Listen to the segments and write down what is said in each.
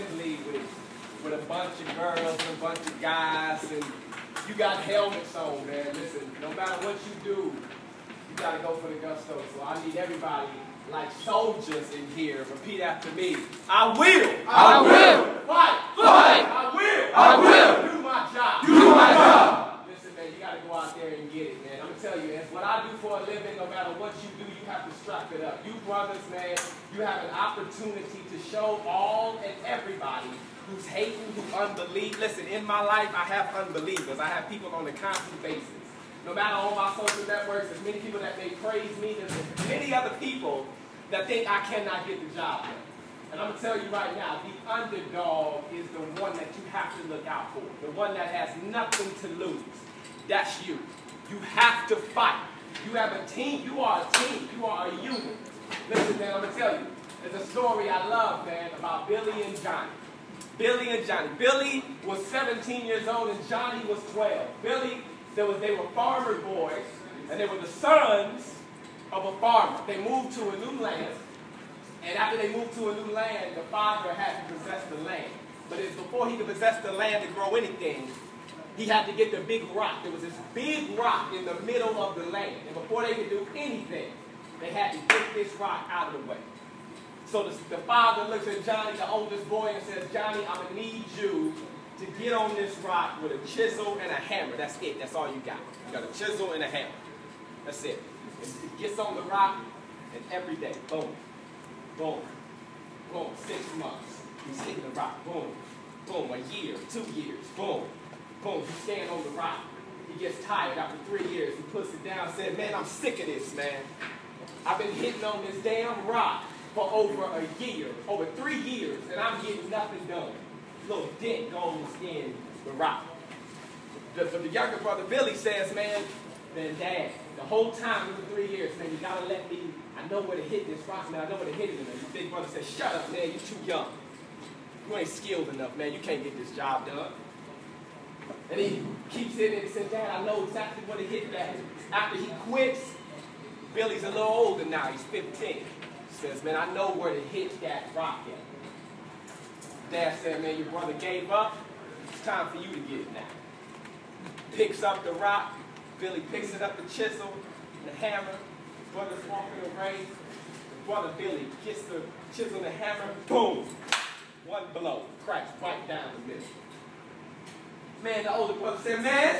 assembly with, with a bunch of girls and a bunch of guys, and you got helmets on, man. Listen, no matter what you do, you gotta go for the gusto. So I need everybody, like soldiers in here, repeat after me. I will. I will. Fight. Fight. I will. I will. Do my job. Do my job. Listen, man, you gotta go out there and get it, man. I'm gonna tell you, it's what I do for a living. No matter what you do, have to strap it up. You brothers, man, you have an opportunity to show all and everybody who's hating, who unbelieve. Listen, in my life, I have unbelievers. I have people on a constant basis. No matter on my social networks, there's many people that may praise me. There's many other people that think I cannot get the job done. And I'm going to tell you right now, the underdog is the one that you have to look out for. The one that has nothing to lose. That's you. You have to fight. You have a team. You are a team. You are a unit. Listen, man, I'm going to tell you. There's a story I love, man, about Billy and Johnny. Billy and Johnny. Billy was 17 years old and Johnny was 12. Billy, there was, they were farmer boys, and they were the sons of a farmer. They moved to a new land, and after they moved to a new land, the father had to possess the land. But it's before he could possess the land to grow anything, he had to get the big rock. There was this big rock in the middle of the land. And before they could do anything, they had to get this rock out of the way. So the, the father looks at Johnny, the oldest boy, and says, Johnny, I'm going to need you to get on this rock with a chisel and a hammer. That's it. That's all you got. You got a chisel and a hammer. That's it. He gets on the rock, and every day, boom, boom, boom, six months. He's hitting the rock. Boom, boom, a year, two years, boom, boom. He's staying on the rock. He gets tired after three years. He puts it down said, man, I'm sick of this, man. I've been hitting on this damn rock for over a year, over three years, and I'm getting nothing done. Little dent goes in the rock. The, the, the younger brother Billy says, man, then dad, the whole time, for three years, man, you gotta let me, I know where to hit this rock, man, I know where to hit it. And the big brother says, shut up, man, you're too young. You ain't skilled enough, man, you can't get this job done. And he keeps it and says, Dad, I know exactly where to hit that. After he quits, Billy's a little older now, he's 15 says, man, I know where to hit that rock at. Dad said, man, your brother gave up. It's time for you to get it now. Picks up the rock. Billy picks it up, the chisel, and the hammer. Brother's walking away. Brother Billy gets the chisel and the hammer. Boom. One blow. Cracks right down the middle. Man, the older brother said, man,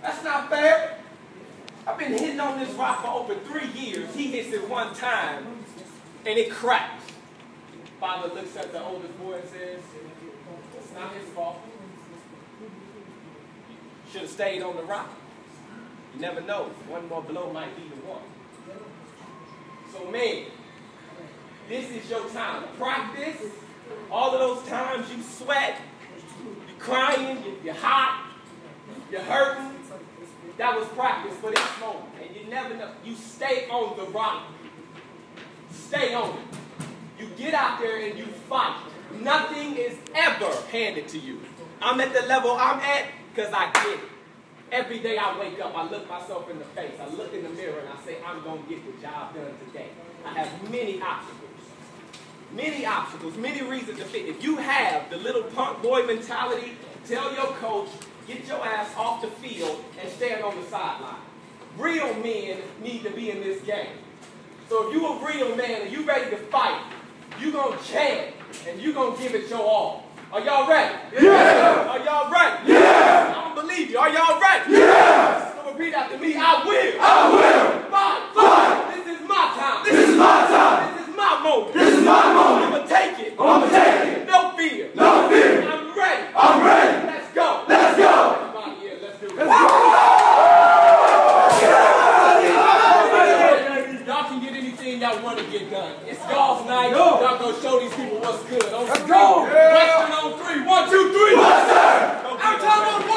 that's not fair. I've been hitting on this rock for over three years. He hits it one time, and it cracks. Father looks at the oldest boy and says, it's not his fault. Should have stayed on the rock. You never know. One more blow might be the one. So man, this is your time. Practice. All of those times you sweat, crying, you're hot, you're hurting. That was practice for this moment. And you never know. You stay on the rock. Stay on it. You get out there and you fight. Nothing is ever handed to you. I'm at the level I'm at because I get it. Every day I wake up, I look myself in the face. I look in the mirror and I say, I'm going to get the job done today. I have many obstacles. Many obstacles, many reasons to fit. If you have the little punk boy mentality, tell your coach, get your ass off the field and stand on the sideline. Real men need to be in this game. So if you a real man and you ready to fight, you gonna chant and you gonna give it your all. Are y'all ready? Yeah. Are y'all ready? Yeah. I don't believe you. Are y'all ready? Yes. So repeat after me. I will. I will. Fight. Fight. This is my time. This is my time. This is my moment. This is my moment. I'ma take it. I'ma take it. No fear. No fear. I'm ready. I'm ready. Let's go. Let's go. Everybody here, let's do it. Let's go. Y'all can get anything y'all want to get done. It's y'all's night. Y'all gonna show these people what's good. On Let's go. Western on three. One, two, three. Yes,